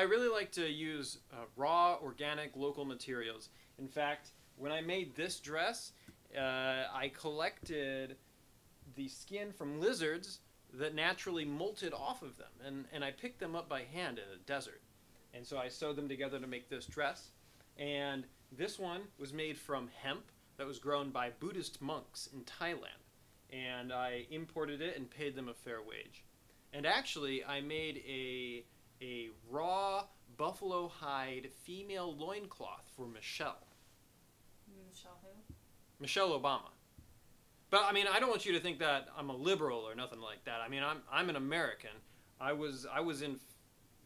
I really like to use uh, raw, organic, local materials. In fact, when I made this dress, uh, I collected the skin from lizards that naturally molted off of them, and, and I picked them up by hand in a desert. And so I sewed them together to make this dress. And this one was made from hemp that was grown by Buddhist monks in Thailand. And I imported it and paid them a fair wage. And actually, I made a, a raw buffalo hide female loincloth for Michelle. Michelle who? Michelle Obama. But I mean, I don't want you to think that I'm a liberal or nothing like that. I mean, I'm I'm an American. I was I was in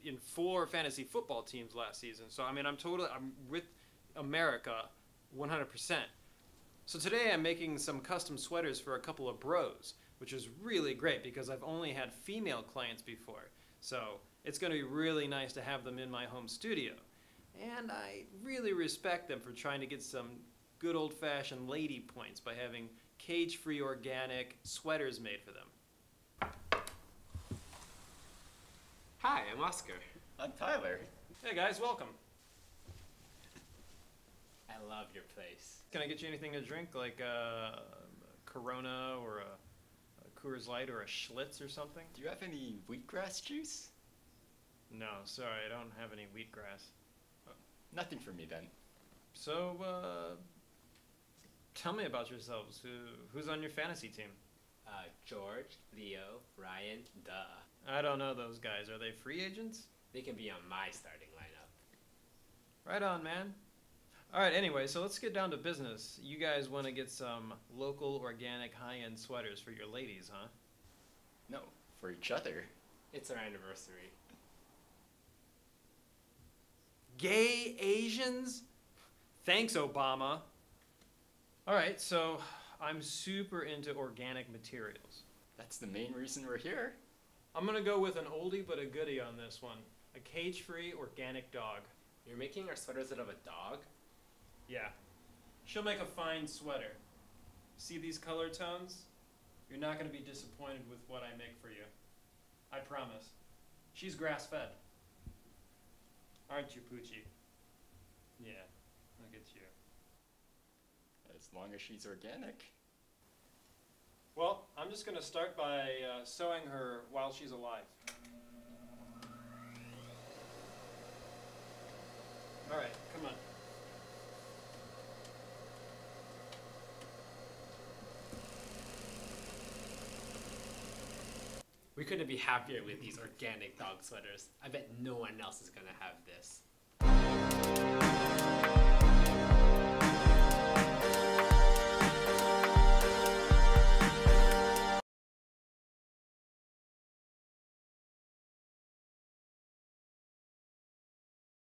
in four fantasy football teams last season. So I mean, I'm totally I'm with America 100%. So today I'm making some custom sweaters for a couple of bros, which is really great because I've only had female clients before. So it's going to be really nice to have them in my home studio. And I really respect them for trying to get some good old fashioned lady points by having cage free organic sweaters made for them. Hi, I'm Oscar. I'm Tyler. Hey guys, welcome. I love your place. Can I get you anything to drink, like a Corona or a, a Coors Light or a Schlitz or something? Do you have any wheatgrass juice? No, sorry, I don't have any wheatgrass. Nothing for me then. So, uh, tell me about yourselves. Who, who's on your fantasy team? Uh, George, Leo, Ryan, duh. I don't know those guys. Are they free agents? They can be on my starting lineup. Right on, man. All right, anyway, so let's get down to business. You guys want to get some local, organic, high end sweaters for your ladies, huh? No, for each other. It's our anniversary. Gay Asians? Thanks, Obama. All right, so I'm super into organic materials. That's the main reason we're here. I'm gonna go with an oldie but a goodie on this one a cage free organic dog. You're making our sweaters out of a dog? Yeah. She'll make a fine sweater. See these color tones? You're not gonna be disappointed with what I make for you. I promise. She's grass fed. Aren't you, Poochie? Yeah, look at you. As long as she's organic. Well, I'm just going to start by uh, sewing her while she's alive. We couldn't be happier with these organic dog sweaters. I bet no one else is gonna have this.